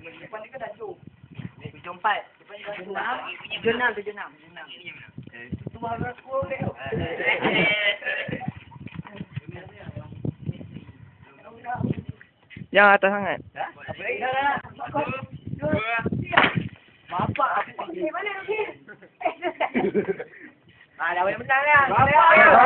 Depan ni kan dah jauh. Tujuh empat. Tujuh enam. Tujuh enam. Tujuh enam. Itu baru aku boleh. Yang atas sangat. Ha? Baik dah Dua. Bapak. Eh, mana lagi? Eh, dah. Boleh menang dah. Bapak.